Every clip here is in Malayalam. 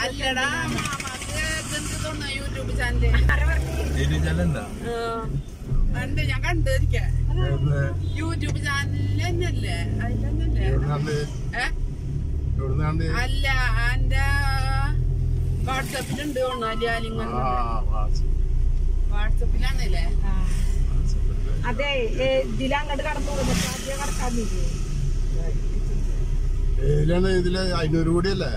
അല്ലടാ യൂട്യൂബ് ചാനൽ? കണ്ട് ഞാൻ കണ്ടിരിക്കാം യൂട്യൂബ് ചാനലിൽ തന്നെയല്ലേ? അതിൽ തന്നെയല്ലേ? അല്ല എന്റെ വാട്സപ്പിലുണ്ട് വാട്സപ്പിലാണല്ലേ? വാട്സപ്പിൽ അതെ ഇതിലങ്ങോട്ട് കടന്നു കടക്കാന്നില്ലേ ഏതിലാണ് ഇതിൽ? അഞ്ഞൂറ് കോടിയല്ലേ?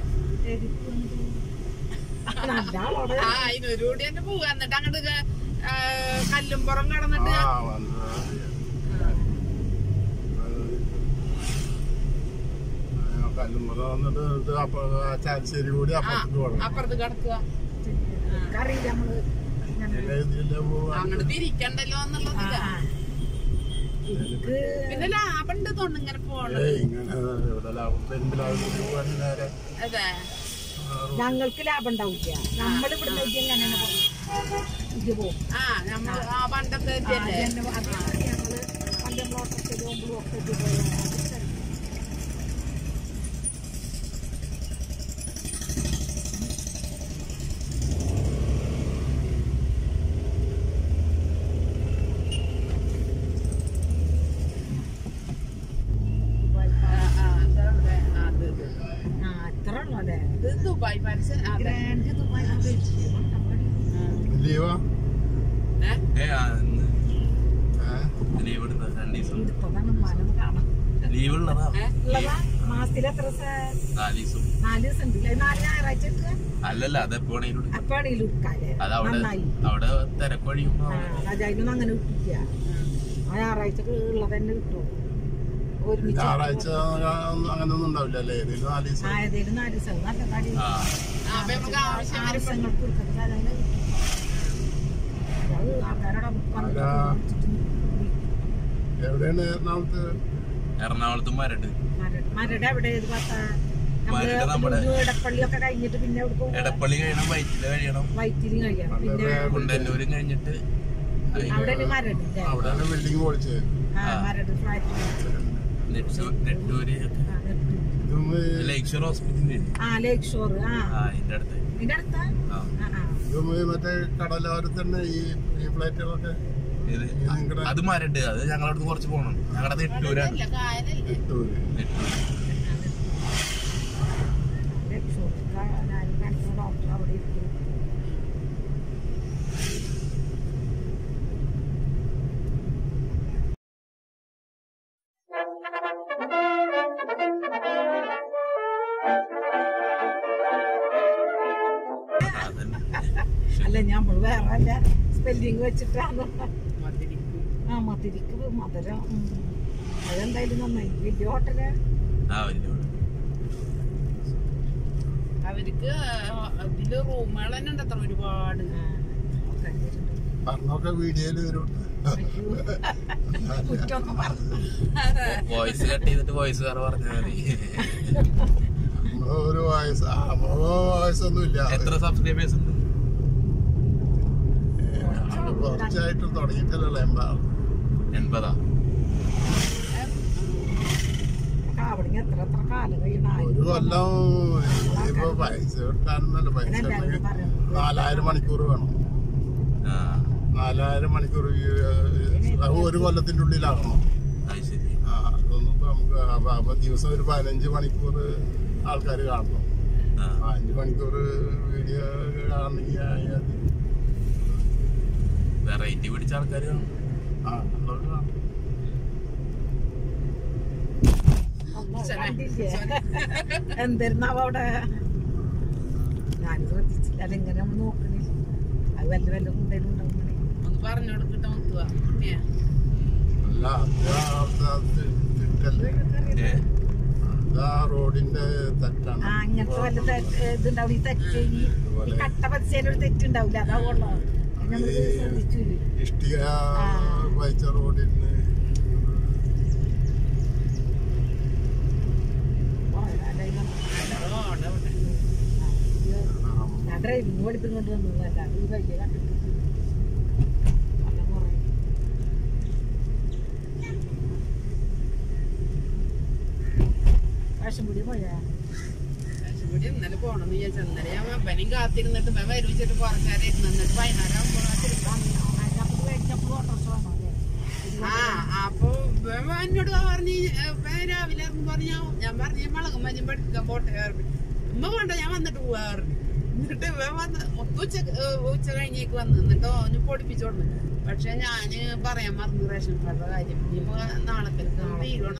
അതിനൊരു കൂടി തന്നെ പോവുക എന്നിട്ട് അങ്ങോട്ട് കല്ലുംപുറം കടന്നിട്ട് കല്ലുമ്പറ വന്നിട്ട് ആ ചാലിശ്ശേരി കൂടി അപ്പുറത്ത് കിടക്കുക. ഇതിലെ തിരിക്കണ്ടല്ലോ എന്നുള്ളതില്ല. എനിക്ക് പിന്നെ ലാഭണ്ട് തോന്നുന്നു ഇങ്ങനെ അതെ. ഞങ്ങൾക്ക് ലാഭം ഉണ്ടാവില്ല. നമ്മളിവിടെ ഇവിടെ എങ്ങനെയാണ് ഇത് പോകും ആ നമ്മൾ ആ പണ്ടത്തെ അതാണ് ഞങ്ങൾ പണ്ട് നമ്മൾ ഓട്ടത്തിൽ പോകുമ്പോഴും ഒക്കെ ഇത്. അത് ശരി. ആ, ആ, അതവിടെ. ആ, അത് ഇത്. ആ, അത്ര ഉള്ളൂ അല്ലേ? ഇത് ദുബായ്. അവിടെ ലീവാ ലീവ്. ഉള്ളതാ. മാസത്തിൽ എത്ര ദിവസം? നാല് ദിവസം. ഞായറാഴ്ച അല്ലല്ല അത് എപ്പോഴേലും അവിടെ തിരക്കൊഴിയും അവിടെ തിരക്കൊഴിയുമ്പോ അങ്ങനെ കിട്ടില്ല ഞായറാഴ്ച ഉള്ളത് തന്നെ ഞായറാഴ്ച അങ്ങനെ ഒന്നും ഉണ്ടാവില്ല അല്ലേ ഏതെങ്കിലും നാല് ദിവസം. എവിടെയാണ് എറണാകുളത്ത്? എറണാകുളത്തും മരട്. മരട്. കഴിഞ്ഞിട്ട് പിന്നെ എടപ്പള്ളി കഴിയണം വൈറ്റിൽ കഴിയണം. വൈറ്റിലും കഴിയണം. പിന്നെ കുണ്ടന്നൂരും കഴിഞ്ഞിട്ട് അവിടെ മരട്? അവിടെയാണ് ബിൽഡിംഗ് പൊളിച്ചത്. ആ മരട് ഫ്ലാറ്റ് ആ, നിർത്തി. ഇതും ലേക്ക് ഷോർ ഹോസ്പിറ്റലിന്റെ ആ ലേക്ക് ഷോർ ആ. ആ അതിന്റെ അടുത്ത്. ഇതിന്റെ അടുത്താ? ആ. ആ ആ. ഇതും മറ്റേ കടലോരത്ത് തന്നെ ഈ ഫ്ലൈറ്റുകളൊക്കെ അത് മരണ്ട്. അത് ഞങ്ങളടുത്ത് കുറച്ച് പോകണം ഞങ്ങളുടെ നെട്ടൂരാണ് ഇല്ല, കായലല്ലേ ഇട്ടൂര്. നെട്ടൂര് ലേക്ക് ഷോർ ഞാൻ കാണിക്കുന്ന ഡോക്ടർ അവിടെ ഇരിക്കും അതന്നെ അല്ല ഞാൻ വേറെ അല്ല. സ്പെല്ലിങ് വെച്ചിട്ടാണ്. ആ മധുരിക്ക് മധുരം. അതെന്തായാലും നന്നായി. വലിയ ഹോട്ടൽ. അവർക്ക് ഇതിൽ റൂമുകൾ തന്നെ ഉണ്ട് അത്ര ഒരുപാട് പറഞ്ഞൊക്കെ വീഡിയോയിൽ വരും കുറ്റൊന്നും പറഞ്ഞു വോയിസ് കട്ട് ചെയ്തിട്ട് വോയിസ് വേറെ പറഞ്ഞാൽ മതി. ഒരു വയസ്സ് വയസ്സൊന്നും ഇല്ല. എത്ര സബ്സ്ക്രൈബേഴ്സ് ഉണ്ട്? കുറച്ചായിട്ട് തുടങ്ങിയിട്ടല്ലേ എൺപതാ? എൺപതാ ഒരു കൊല്ലം ഇപ്പൊ പൈസ കിട്ടാനൊന്നല്ല പൈസ നാലായിരം മണിക്കൂർ വേണം. ആ. നാലായിരം മണിക്കൂർ ഒരു കൊല്ലത്തിന്റെ ഉള്ളിലാകണം. അതൊന്നും ഇപ്പൊ നമുക്ക് അപ്പൊ- ദിവസം ഒരു പതിനഞ്ച് മണിക്കൂർ ആൾക്കാർ കാണണം. അഞ്ച് മണിക്കൂർ വീഡിയോ കാണണമെങ്കിൽ വെറൈറ്റി പിടിച്ച ആൾക്കാർ ആ ഉള്ളവര് കാണും. എന്തായിരുന്നാവ അവിടെ? ഞാൻ ശ്രദ്ധിച്ചില്ല അതെങ്ങനെ നമ്മൾ നോക്കണില്ല. അത് വല്ല വല്ല കൊണ്ടേലും ഉണ്ടാവും ഒന്ന് പറഞ്ഞു കൊടുക്കട്ടെ അത് റോഡിന്റെ തെറ്റാണ് ആ അങ്ങനത്തെ വല്ല തെറ്റ് ഇതുണ്ടാവും ഈ തെറ്റ് ഈ ഈ കട്ട പതിച്ചതിലൊരു തെറ്റുണ്ടാവില്ല ശ്രദ്ധിച്ചില്ല ഇഷ്ടിക വായിച്ച റോഡിന് ഡ്രൈവിംഗ് പഠിപ്പിക്കൊണ്ട് വന്നതല്ല അത് ഈ വഴിയെ കണ്ടിട്ട് റേഷൻ പോയാ? ഇവിടെ ഇന്നലെ പോണെന്ന് വിചാരിച്ചു. ഇന്നലെ ഞാൻ അപ്പനെയും കാത്തിരുന്നിട്ട് ഇവൻ വരും വെച്ചിട്ട് കുറച്ചേരം ഇരുന്ന് എന്നിട്ട് വൈകുന്നേരം ആ അപ്പൊ എന്നോട് പറഞ്ഞു രാവിലെ പറഞ്ഞ പറഞ്ഞു ഞാൻ പറഞ്ഞു മുളകും മഞ്ഞും പഠിക്കാൻ പോട്ടെ പറഞ്ഞു ഉമ്മ വേണ്ട ഞാൻ വന്നിട്ട് പോവാ പറഞ്ഞു എന്നിട്ട് ഇവൻ വന്ന് ഉച്ച ഉച്ച കഴിഞ്ഞേക്ക് വന്ന് എന്നിട്ട് ഓന് പൊടിപ്പിച്ചോണ്ട് പക്ഷെ ഞാൻ പറയാൻ മറന്നു റേഷൻ കാർഡിന്റെ കാര്യം. ഇനിയിപ്പോ നാളത്തേക്ക് തീരുവണം